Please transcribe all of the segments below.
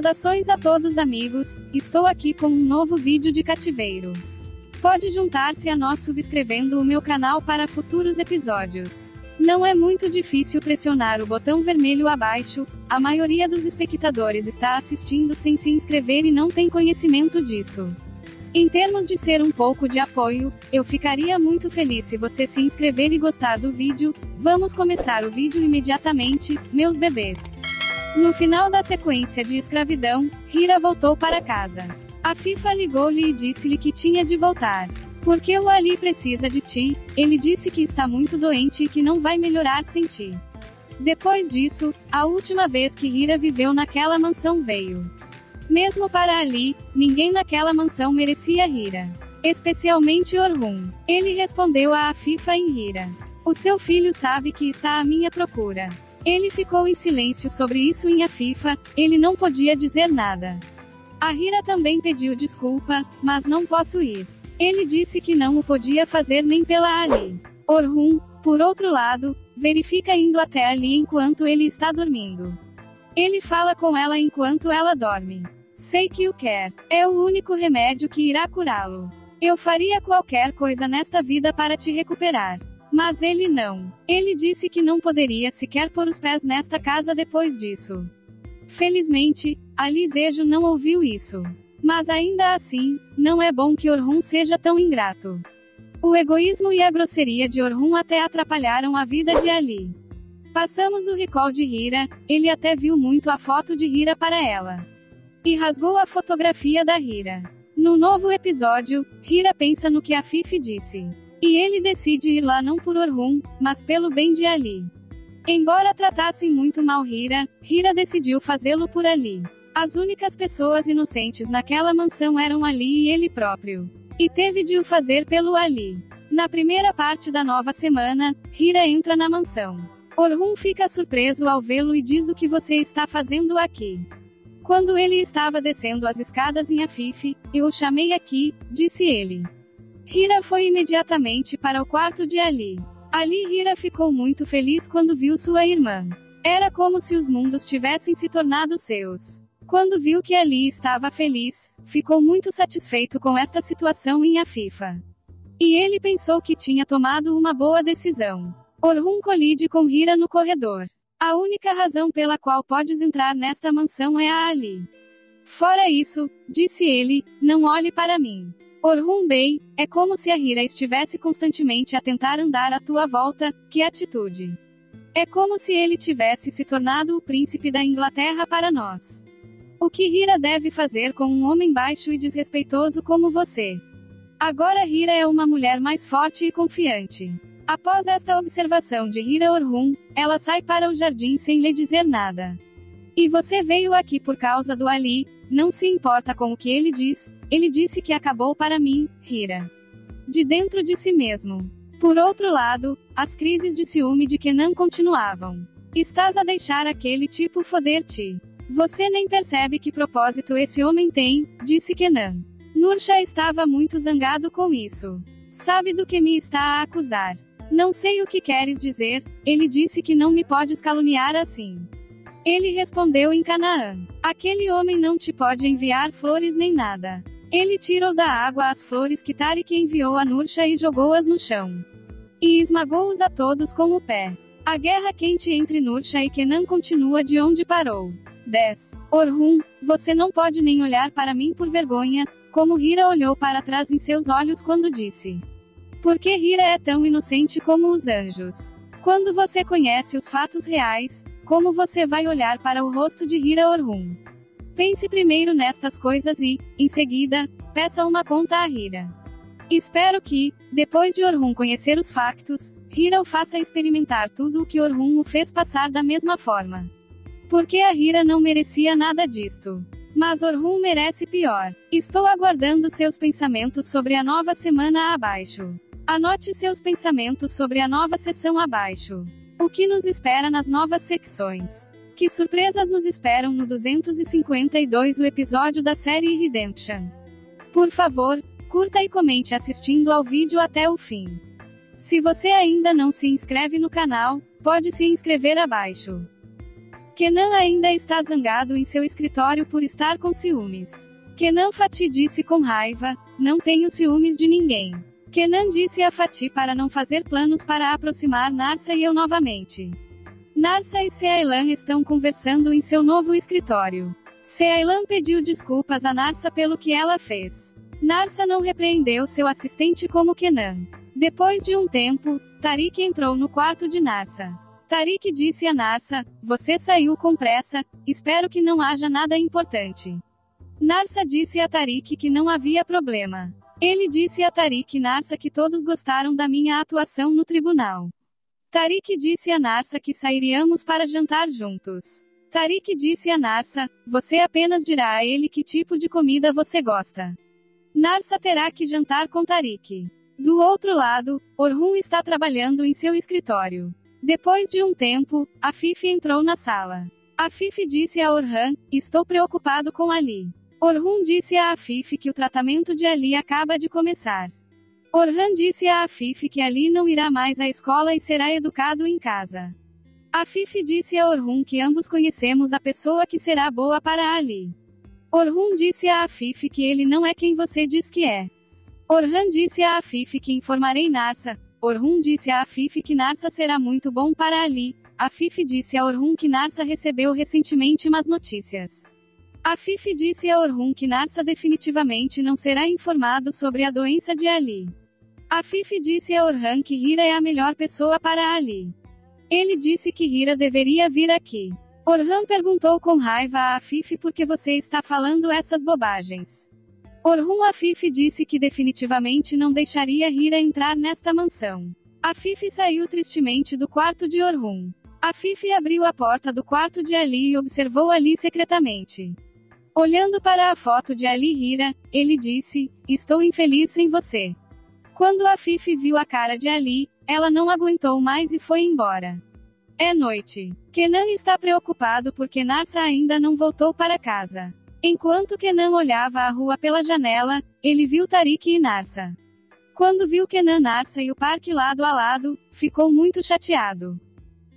Saudações a todos amigos, estou aqui com um novo vídeo de cativeiro. Pode juntar-se a nós subscrevendo o meu canal para futuros episódios. Não é muito difícil pressionar o botão vermelho abaixo, a maioria dos espectadores está assistindo sem se inscrever e não tem conhecimento disso. Em termos de ser um pouco de apoio, eu ficaria muito feliz se você se inscrever e gostar do vídeo. Vamos começar o vídeo imediatamente, meus bebês. No final da sequência de escravidão, Hira voltou para casa. A FIFA ligou-lhe e disse-lhe que tinha de voltar. Porque o Ali precisa de ti, ele disse que está muito doente e que não vai melhorar sem ti. Depois disso, a última vez que Hira viveu naquela mansão veio. Mesmo para Ali, ninguém naquela mansão merecia Hira. Especialmente Orhun. Ele respondeu a Afifa em Hira. O seu filho sabe que está à minha procura. Ele ficou em silêncio sobre isso em Afifa, ele não podia dizer nada. A Hira também pediu desculpa, mas não posso ir. Ele disse que não o podia fazer nem pela Ali. Orhun, por outro lado, verifica indo até Ali enquanto ele está dormindo. Ele fala com ela enquanto ela dorme. Sei que o quer. É o único remédio que irá curá-lo. Eu faria qualquer coisa nesta vida para te recuperar. Mas ele não. Ele disse que não poderia sequer pôr os pés nesta casa depois disso. Felizmente, Alisejo não ouviu isso. Mas ainda assim, não é bom que Orhun seja tão ingrato. O egoísmo e a grosseria de Orhun até atrapalharam a vida de Ali. Passamos o recall de Hira, ele até viu muito a foto de Hira para ela. E rasgou a fotografia da Hira. No novo episódio, Hira pensa no que a Fifi disse. E ele decide ir lá não por Orhun, mas pelo bem de Ali. Embora tratassem muito mal Hira, Hira decidiu fazê-lo por Ali. As únicas pessoas inocentes naquela mansão eram Ali e ele próprio. E teve de o fazer pelo Ali. Na primeira parte da nova semana, Hira entra na mansão. Orhun fica surpreso ao vê-lo e diz o que você está fazendo aqui. Quando ele estava descendo as escadas em Afife, eu o chamei aqui, disse ele. Hira foi imediatamente para o quarto de Ali. Ali Hira ficou muito feliz quando viu sua irmã. Era como se os mundos tivessem se tornado seus. Quando viu que Ali estava feliz, ficou muito satisfeito com esta situação em Afifa. E ele pensou que tinha tomado uma boa decisão. Orhun colide com Hira no corredor. A única razão pela qual podes entrar nesta mansão é a Ali. Fora isso, disse ele, não olhe para mim. Orhun Bey, é como se a Hira estivesse constantemente a tentar andar à tua volta, que atitude. É como se ele tivesse se tornado o príncipe da Inglaterra para nós. O que Hira deve fazer com um homem baixo e desrespeitoso como você? Agora Hira é uma mulher mais forte e confiante. Após esta observação de Hira Orhun, ela sai para o jardim sem lhe dizer nada. E você veio aqui por causa do Ali, não se importa com o que ele diz, ele disse que acabou para mim, Hira. De dentro de si mesmo. Por outro lado, as crises de ciúme de Kenan continuavam. Estás a deixar aquele tipo foder-te. Você nem percebe que propósito esse homem tem, disse Kenan. Nursha estava muito zangado com isso. Sabe do que me está a acusar. Não sei o que queres dizer, ele disse que não me podes caluniar assim. Ele respondeu em Canaã: Aquele homem não te pode enviar flores nem nada. Ele tirou da água as flores que Tarik enviou a Nursha e jogou-as no chão. E esmagou-os a todos com o pé. A guerra quente entre Nursha e Kenan continua de onde parou. 10. Orhun, você não pode nem olhar para mim por vergonha, como Hira olhou para trás em seus olhos quando disse: porque Hira é tão inocente como os anjos. Quando você conhece os fatos reais, como você vai olhar para o rosto de Hira Orhun? Pense primeiro nestas coisas e, em seguida, peça uma conta a Hira. Espero que, depois de Orhun conhecer os factos, Hira o faça experimentar tudo o que Orhun o fez passar da mesma forma. Porque a Hira não merecia nada disto. Mas Orhun merece pior. Estou aguardando seus pensamentos sobre a nova semana abaixo. Anote seus pensamentos sobre a nova sessão abaixo. O que nos espera nas novas secções? Que surpresas nos esperam no 252 o episódio da série Redemption? Por favor, curta e comente assistindo ao vídeo até o fim. Se você ainda não se inscreve no canal, pode se inscrever abaixo. Kenan ainda está zangado em seu escritório por estar com ciúmes. Kenan Fati disse com raiva: Não tenho ciúmes de ninguém. Kenan disse a Fati para não fazer planos para aproximar Narsa e eu novamente. Narsa e Seailan estão conversando em seu novo escritório. Seailan pediu desculpas a Narsa pelo que ela fez. Narsa não repreendeu seu assistente como Kenan. Depois de um tempo, Tarik entrou no quarto de Narsa. Tarik disse a Narsa: Você saiu com pressa, espero que não haja nada importante. Narsa disse a Tarik que não havia problema. Ele disse a Tarik e Narsa que todos gostaram da minha atuação no tribunal. Tarik disse a Narsa que sairíamos para jantar juntos. Tarik disse a Narsa: Você apenas dirá a ele que tipo de comida você gosta. Narsa terá que jantar com Tarik. Do outro lado, Orhun está trabalhando em seu escritório. Depois de um tempo, a Fifi entrou na sala. A Fifi disse a Orhan: Estou preocupado com Ali. Orhun disse a Afif que o tratamento de Ali acaba de começar. Orhan disse a Afif que Ali não irá mais à escola e será educado em casa. Afif disse a Orhun que ambos conhecemos a pessoa que será boa para Ali. Orhun disse a Afif que ele não é quem você diz que é. Orhan disse a Afif que informarei Narsa. Orhun disse a Afif que Narsa será muito bom para Ali. Afif disse a Orhun que Narsa recebeu recentemente más notícias. Afif disse a Orhun que Narsa definitivamente não será informado sobre a doença de Ali. Afif disse a Orhan que Hira é a melhor pessoa para Ali. Ele disse que Hira deveria vir aqui. Orhan perguntou com raiva a Afif por que você está falando essas bobagens. Orhun Afif disse que definitivamente não deixaria Hira entrar nesta mansão. Afif saiu tristemente do quarto de Orhun. Afif abriu a porta do quarto de Ali e observou Ali secretamente. Olhando para a foto de Ali Hira, ele disse: Estou infeliz sem você. Quando Afif viu a cara de Ali, ela não aguentou mais e foi embora. É noite. Kenan está preocupado porque Narsa ainda não voltou para casa. Enquanto Kenan olhava a rua pela janela, ele viu Tarik e Narsa. Quando viu Kenan Narsa e o parque lado a lado, ficou muito chateado.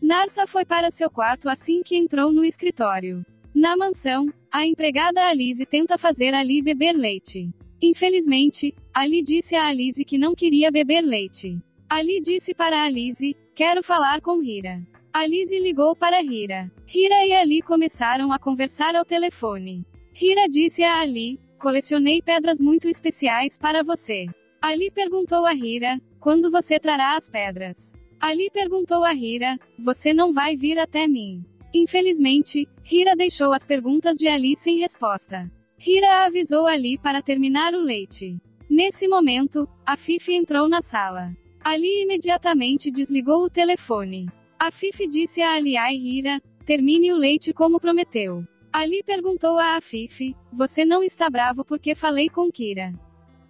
Narsa foi para seu quarto assim que entrou no escritório. Na mansão, a empregada Alice tenta fazer Ali beber leite. Infelizmente, Ali disse a Alice que não queria beber leite. Ali disse para Alice: Quero falar com Hira. Alice ligou para Hira. Hira e Ali começaram a conversar ao telefone. Hira disse a Ali: Colecionei pedras muito especiais para você. Ali perguntou a Hira: Quando você trará as pedras? Ali perguntou a Hira: Você não vai vir até mim? Infelizmente, Hira deixou as perguntas de Ali sem resposta. Hira avisou Ali para terminar o leite. Nesse momento, a Fifi entrou na sala. Ali imediatamente desligou o telefone. A Fifi disse a Ali Ai Hira, termine o leite como prometeu. Ali perguntou a Afife, você não está bravo porque falei com Kira?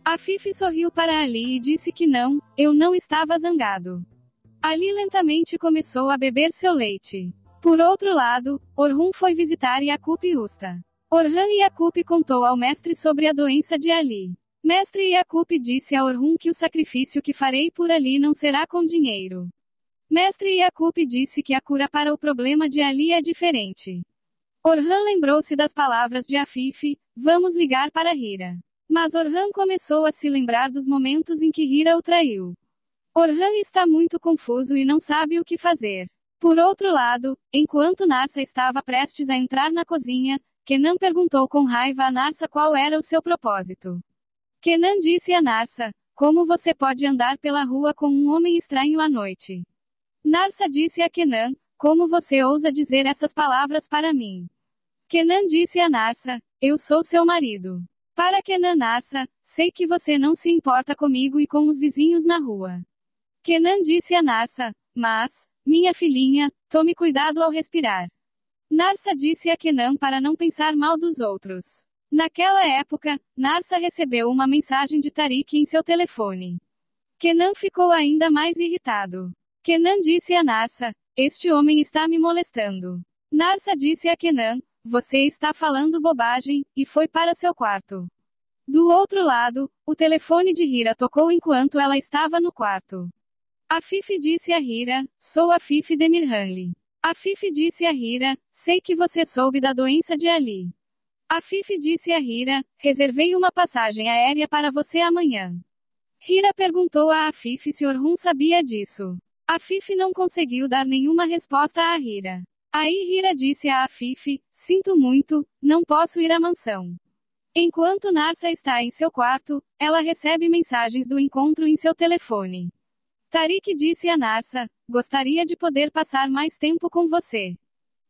Afife sorriu para Ali e disse que não, eu não estava zangado. Ali lentamente começou a beber seu leite. Por outro lado, Orhun foi visitar Yakup Usta. Orhan Yakup contou ao mestre sobre a doença de Ali. Mestre Yakup disse a Orhun que o sacrifício que farei por Ali não será com dinheiro. Mestre Yakup disse que a cura para o problema de Ali é diferente. Orhan lembrou-se das palavras de Afif, vamos ligar para Hira. Mas Orhan começou a se lembrar dos momentos em que Hira o traiu. Orhan está muito confuso e não sabe o que fazer. Por outro lado, enquanto Narsa estava prestes a entrar na cozinha, Kenan perguntou com raiva a Narsa qual era o seu propósito. Kenan disse a Narsa: Como você pode andar pela rua com um homem estranho à noite? Narsa disse a Kenan: Como você ousa dizer essas palavras para mim? Kenan disse a Narsa: Eu sou seu marido. Para Kenan Narsa, sei que você não se importa comigo e com os vizinhos na rua. Kenan disse a Narsa: Mas, minha filhinha, tome cuidado ao respirar. Narsa disse a Kenan para não pensar mal dos outros. Naquela época, Narsa recebeu uma mensagem de Tarik em seu telefone. Kenan ficou ainda mais irritado. Kenan disse a Narsa: Este homem está me molestando. Narsa disse a Kenan: Você está falando bobagem, e foi para seu quarto. Do outro lado, o telefone de Hira tocou enquanto ela estava no quarto. A Fifi disse a Hira: Sou a Fifi de Mirhanli. Afif disse a Hira, sei que você soube da doença de Ali. Afif disse a Hira, reservei uma passagem aérea para você amanhã. Hira perguntou a Afif se Orhun sabia disso. Afif não conseguiu dar nenhuma resposta a Hira. Aí Hira disse a Afif, sinto muito, não posso ir à mansão. Enquanto Narsa está em seu quarto, ela recebe mensagens do encontro em seu telefone. Tarik disse a Narsa: Gostaria de poder passar mais tempo com você.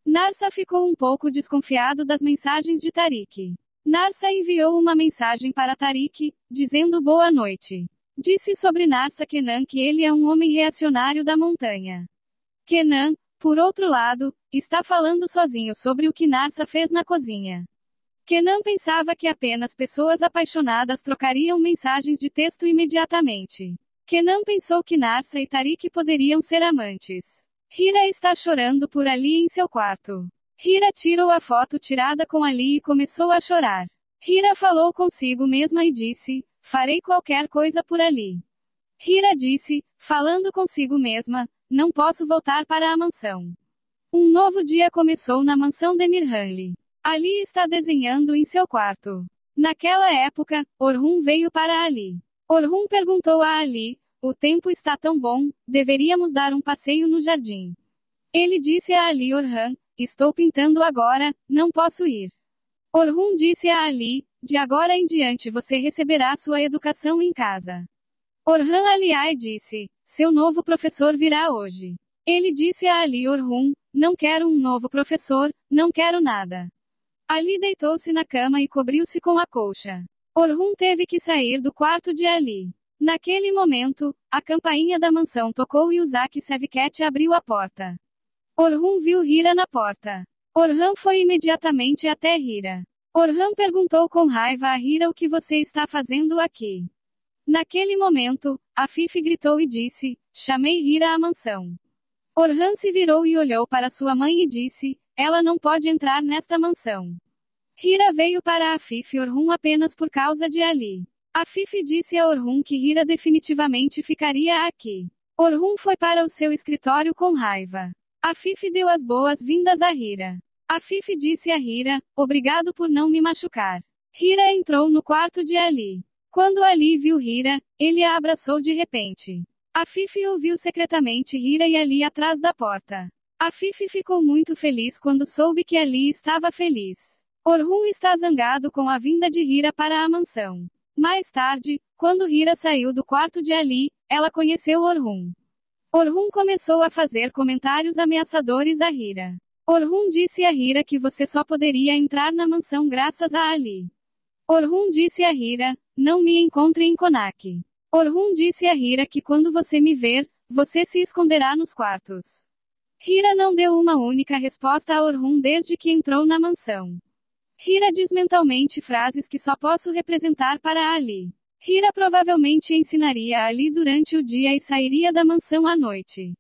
Narsa ficou um pouco desconfiado das mensagens de Tarik. Narsa enviou uma mensagem para Tarik, dizendo boa noite. Disse sobre Narsa Kenan que ele é um homem reacionário da montanha. Kenan, por outro lado, está falando sozinho sobre o que Narsa fez na cozinha. Kenan pensava que apenas pessoas apaixonadas trocariam mensagens de texto imediatamente. Kenan pensou que Narsa e Tarik poderiam ser amantes. Hira está chorando por Ali em seu quarto. Hira tirou a foto tirada com Ali e começou a chorar. Hira falou consigo mesma e disse: Farei qualquer coisa por Ali. Hira disse, falando consigo mesma: Não posso voltar para a mansão. Um novo dia começou na mansão de Mirhanli. Ali está desenhando em seu quarto. Naquela época, Orhun veio para Ali. Orhun perguntou a Ali: O tempo está tão bom, deveríamos dar um passeio no jardim. Ele disse a Ali Orhan: Estou pintando agora, não posso ir. Orhun disse a Ali: De agora em diante você receberá sua educação em casa. Orhan Aliai disse: Seu novo professor virá hoje. Ele disse a Ali Orhun: Não quero um novo professor, não quero nada. Ali deitou-se na cama e cobriu-se com a colcha. Orhun teve que sair do quarto de Ali. Naquele momento, a campainha da mansão tocou e Uzaki Seviket abriu a porta. Orhun viu Hira na porta. Orhan foi imediatamente até Hira. Orhan perguntou com raiva a Hira o que você está fazendo aqui. Naquele momento, a Fifi gritou e disse: Chamei Hira à mansão. Orhan se virou e olhou para sua mãe e disse: ela não pode entrar nesta mansão. Hira veio para Afif Orhun apenas por causa de Ali. Afif disse a Orhun que Hira definitivamente ficaria aqui. Orhun foi para o seu escritório com raiva. Afif deu as boas-vindas a Hira. Afif disse a Hira: Obrigado por não me machucar. Hira entrou no quarto de Ali. Quando Ali viu Hira, ele a abraçou de repente. Afif ouviu secretamente Hira e Ali atrás da porta. A Fifi ficou muito feliz quando soube que Ali estava feliz. Orhun está zangado com a vinda de Hira para a mansão. Mais tarde, quando Hira saiu do quarto de Ali, ela conheceu Orhun. Orhun começou a fazer comentários ameaçadores a Hira. Orhun disse a Hira que você só poderia entrar na mansão graças a Ali. Orhun disse a Hira, não me encontre em Konak. Orhun disse a Hira que quando você me ver, você se esconderá nos quartos. Hira não deu uma única resposta a Orhun desde que entrou na mansão. Hira diz mentalmente frases que só posso representar para Ali. Hira provavelmente ensinaria Ali durante o dia e sairia da mansão à noite.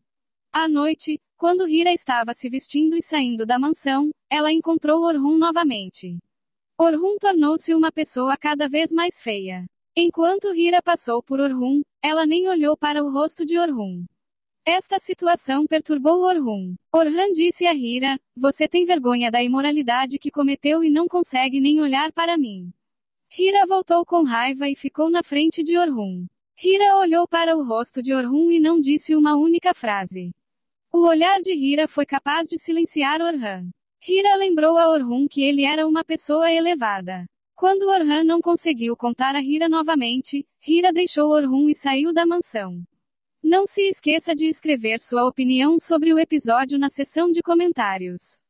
À noite, quando Hira estava se vestindo e saindo da mansão, ela encontrou Orhun novamente. Orhun tornou-se uma pessoa cada vez mais feia. Enquanto Hira passou por Orhun, ela nem olhou para o rosto de Orhun. Esta situação perturbou Orhun. Orhan disse a Hira: Você tem vergonha da imoralidade que cometeu e não consegue nem olhar para mim. Hira voltou com raiva e ficou na frente de Orhun. Hira olhou para o rosto de Orhun e não disse uma única frase. O olhar de Hira foi capaz de silenciar Orhan. Hira lembrou a Orhun que ele era uma pessoa elevada. Quando Orhan não conseguiu contar a Hira novamente, Hira deixou Orhun e saiu da mansão. Não se esqueça de escrever sua opinião sobre o episódio na seção de comentários.